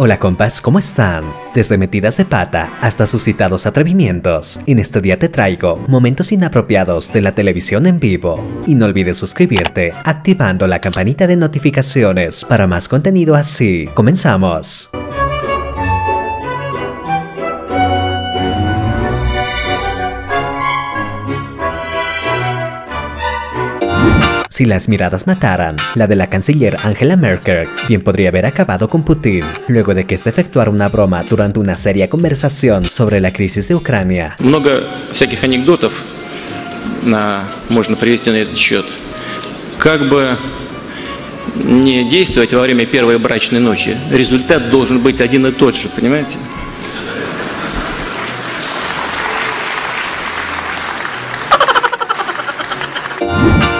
Hola compas, ¿cómo están? Desde metidas de pata hasta suscitados atrevimientos, en este día te traigo momentos inapropiados de la televisión en vivo. Y no olvides suscribirte activando la campanita de notificaciones para más contenido así. Comenzamos. Si las miradas mataran, la de la canciller Angela Merkel bien podría haber acabado con Putin, luego de que este efectuara una broma durante una seria conversación sobre la crisis de Ucrania. Много всяких анекдотов на, можно привести на этот счет. Как бы не действовать во время первой брачной ночи, результат должен быть один и тот же, понимаете?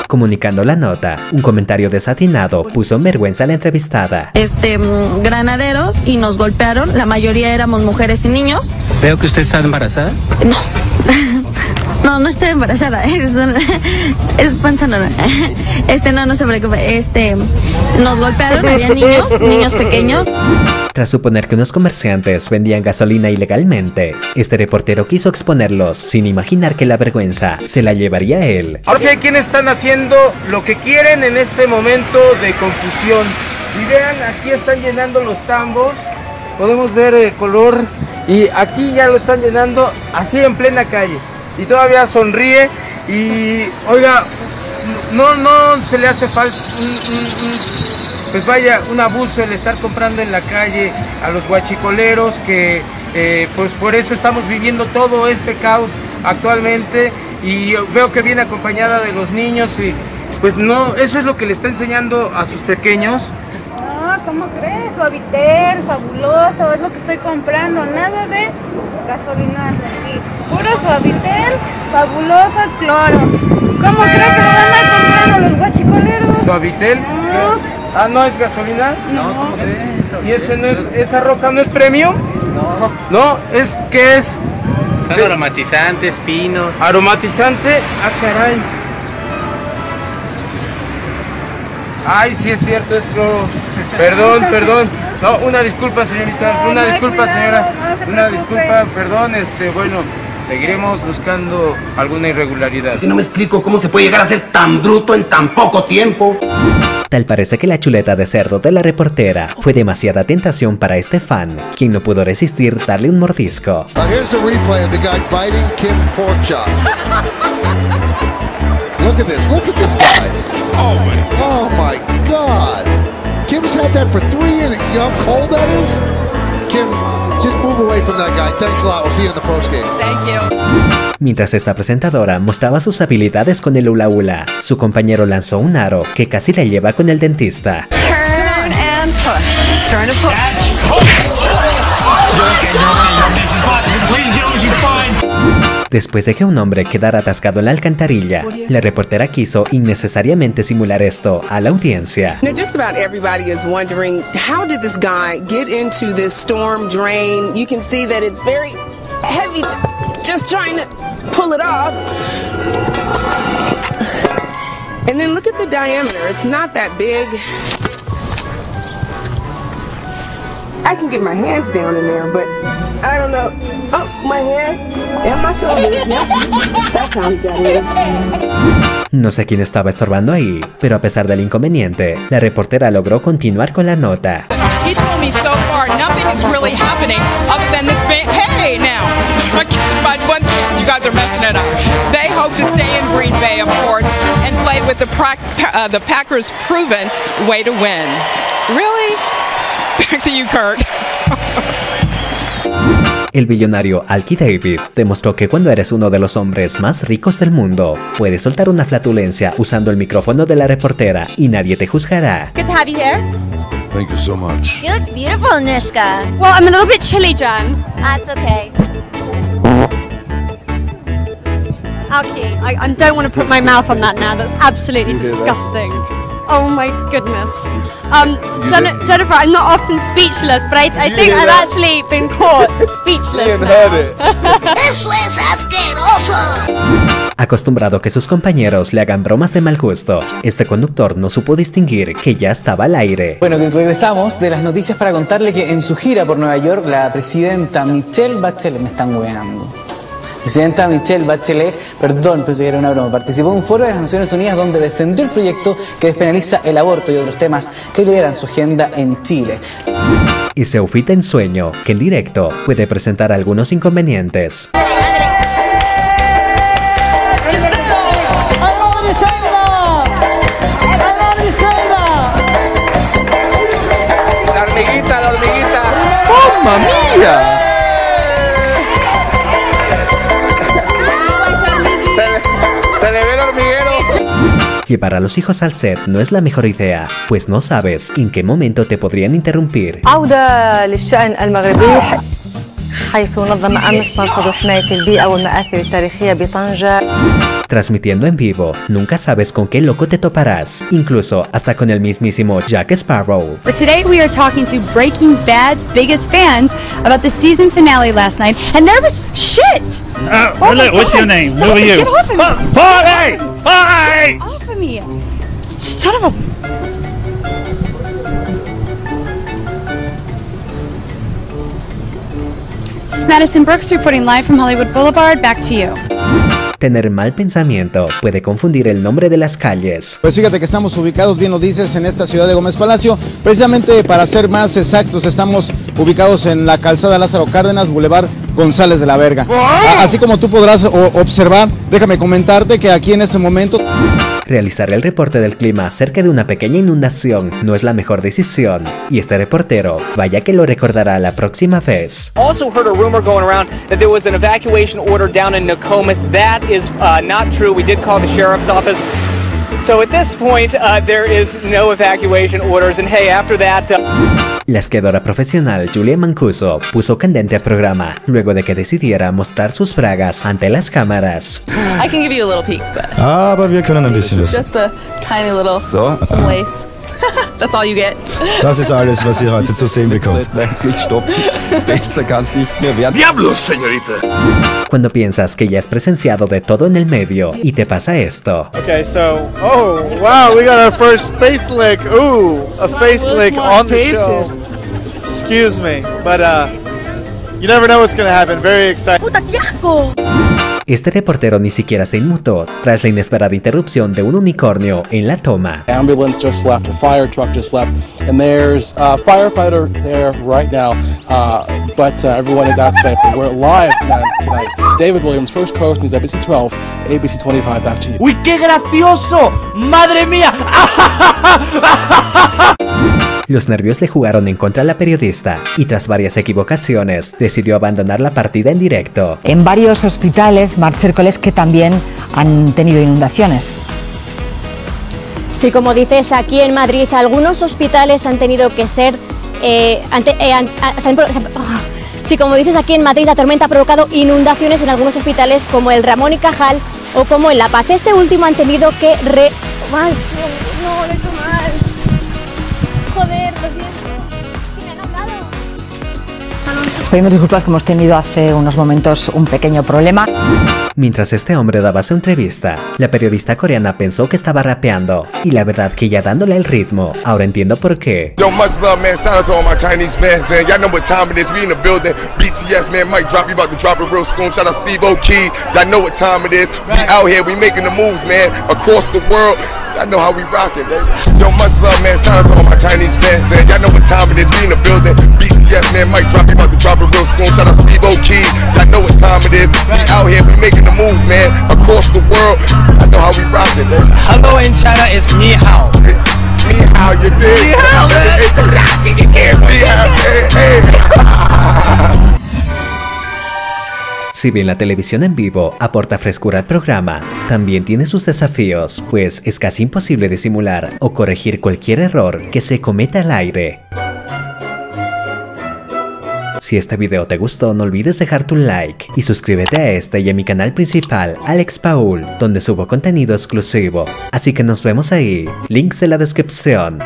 Comunicando la nota, un comentario desatinado puso en vergüenza a la entrevistada. este mm, granaderos y nos golpearon. La mayoría éramos mujeres y niños. Veo que usted está embarazada. No. No, no estoy embarazada. Es, un- es panza normal. Este, no, no se preocupe. Este, nos golpearon, había niños, niños pequeños. Tras suponer que unos comerciantes vendían gasolina ilegalmente, este reportero quiso exponerlos sin imaginar que la vergüenza se la llevaría él. Ahora sí hay quienes están haciendo lo que quieren en este momento de confusión. Y vean, aquí están llenando los tambos. Podemos ver el color. Y aquí ya lo están llenando así en plena calle. Y todavía sonríe. Y oiga, no, no se le hace falta un, un- un- pues vaya, un abuso el estar comprando en la calle a los guachicoleros que eh, pues por eso estamos viviendo todo este caos actualmente y veo que viene acompañada de los niños y pues no, eso es lo que le está enseñando a sus pequeños. No, ¿cómo crees? Suavitel, fabuloso, es lo que estoy comprando, nada de gasolina aquí. Puro suavitel, fabuloso, cloro. ¿Cómo crees que lo van a comprar los guachicoleros? Suavitel. No. Ah, no es gasolina. No. ¿Y ese no es, esa roja no es premium? No. No, es que es Son aromatizantes, pinos. aromatizante. Ah, caray. Ay, sí es cierto, es cloro. Perdón, perdón. No, una disculpa, señorita. Una disculpa, señora. Una disculpa, perdón. Este, bueno, seguiremos buscando alguna irregularidad. Y no me explico cómo se puede llegar a ser tan bruto en tan poco tiempo. Tal parece que la chuleta de cerdo de la reportera fue demasiada tentación para este fan, quien no pudo resistir darle un mordisco. Look at this. Look at this guy. Oh my. Oh my God. Kim's had that for three innings. You know how cold that is? Kim, just move away from that guy. Thanks a lot. We'll see you in the post game. Mientras esta presentadora mostraba sus habilidades con el hula hula, su compañero lanzó un aro que casi la lleva con el dentista. Turn and push. Turn and push. Después de que un hombre quedara atascado en la alcantarilla, la reportera quiso innecesariamente simular esto a la audiencia. Just about everybody is wondering how did this guy get into this storm drain? You can see that it's very heavy, just trying to pull it off. And then look at the diameter, it's not that big. I can get my hands down in there, but I don't know. Oh, my hand and my shoulders. Yep. That's how he got in. No sé quién estaba estorbando ahí, pero a pesar del inconveniente, la reportera logró continuar con la nota. He told me so far nothing is really happening other than this band. Hey, now I can't find one chance. You guys are messing it up. They hope to stay in Green Bay, of course, and play with the uh, the Packers' proven way to win. Really? Back to you, Kurt. El billonario Alki David demostró que cuando eres uno de los hombres más ricos del mundo, puedes soltar una flatulencia usando el micrófono de la reportera y nadie te juzgará. Good to have you here. Thank you so much. You look beautiful, Nishka. Well, I'm a little bit chilly, Jan. That's okay. Okay, I, I don't want to put my mouth on that now. That's absolutely disgusting. Oh my goodness. Um, Jen- Jennifer, I'm not often speechless, but I, I think I've actually been caught speechless now. Eso es asqueroso. Acostumbrado a que sus compañeros le hagan bromas de mal gusto, este conductor no supo distinguir que ya estaba al aire. Bueno, que regresamos de las noticias para contarle que en su gira por Nueva York, la presidenta Michelle Bachelet, me están weando. Presidenta Michelle Bachelet, perdón, pensé que era una broma, participó en un foro de las Naciones Unidas donde defendió el proyecto que despenaliza el aborto y otros temas que lideran su agenda en Chile. Y se ufita en sueño, que en directo puede presentar algunos inconvenientes. La hormiguita, la hormiguita. ¡Mamma mía! Llevar a los hijos al set no es la mejor idea, pues no sabes en qué momento te podrían interrumpir. Transmitiendo en vivo, nunca sabes con qué loco te toparás, incluso hasta con el mismísimo Jack Sparrow. But today we are talking to Breaking Bad's biggest fans about the season finale last night, and there was shit. Uh, oh hello, what's your name? Who are you? Party! Party! Me! Son of a. This is Madison Brooks reporting live from Hollywood Boulevard. Back to you. Tener mal pensamiento puede confundir el nombre de las calles. Pues fíjate que estamos ubicados, bien lo dices, en esta ciudad de Gómez Palacio. Precisamente para ser más exactos, estamos ubicados en la calzada Lázaro Cárdenas, Boulevard González de la Verga. Así como tú podrás observar, déjame comentarte que aquí en este momento Realizar el reporte del clima cerca de una pequeña inundación no es la mejor decisión, y este reportero vaya que lo recordará la próxima vez. Also heard a rumor going around that there was an evacuation order down in Nokomis. That is uh, not true. We did call the sheriff's office. So at this point, uh, there is no evacuation orders. And hey, after that. Uh, La esquiadora profesional Julia Mancuso puso candente al programa luego de que decidiera mostrar sus bragas ante las cámaras. I can give you a little peek, but Aber wir können ein bisschen wissen. just a tiny little So, lace. That's all you get. Das ist alles, was ihr heute zu sehen bekommt. stoppen. Besser kann's nicht mehr werden. Diablos, señorita! Cuando piensas que ya has presenciado de todo en el medio y te pasa esto. Okay, so oh wow, we got our first face lick. Ooh, a face lick on the show. Excuse me, but uh, you never know what's gonna happen. Very excited. Este reportero ni siquiera se inmutó tras la inesperada interrupción de un unicornio en la toma. Ambulance just left, a fire truck just left, and there's a firefighter there right now. Uh, but uh, everyone is out safe. We're live tonight. tonight. David Williams, first coast, news ABC 12, ABC 25. Back to you. ¡Uy, qué gracioso! ¡Madre mía! Los nervios le jugaron en contra a la periodista y tras varias equivocaciones decidió abandonar la partida en directo. En varios hospitales, Mar Cércoles, que también han tenido inundaciones. Sí, como dices, aquí en Madrid algunos hospitales han tenido que ser... eh, ante- eh, an- a- se han pro- se han- ah. Sí, como dices, aquí en Madrid la tormenta ha provocado inundaciones en algunos hospitales como el Ramón y Cajal o como en La Paz. Este último han tenido que re... Mal. No, lo he pedimos disculpas que hemos tenido hace unos momentos un pequeño problema. Mientras este hombre daba su entrevista, la periodista coreana pensó que estaba rapeando y la verdad que ya dándole el ritmo, ahora entiendo por qué. Yo, much love, man. Shout out to all my Chinese fans, man. Y'all know what time it is. We in the building. BTS, man. Mic drop. We about to drop it real soon. Shout out Steve O'Key. Y'all know what time it is. We out here. We making the moves, man. Across the world. Y'all know how we rocking, man. Yo, much love, man. Shout out to all my Chinese fans, man. Y'all know what time it is. We in the building. BTS, man. Mic drop. We about to drop it real soon. Shout out Steve O'Key. Y'all know what time it is. We out here. We making the moves, man. Across the world. Y'all know how we rocking, man. Hello in China is ni hao. Ni hao, you dig? Ni hao, man. It's rocking. Ni hao, hey, hey. Si bien la televisión en vivo aporta frescura al programa, también tiene sus desafíos, pues es casi imposible disimular o corregir cualquier error que se cometa al aire. Si este video te gustó, no olvides dejar tu like y suscríbete a este y a mi canal principal, Alex Paul, donde subo contenido exclusivo. Así que nos vemos ahí, links en la descripción.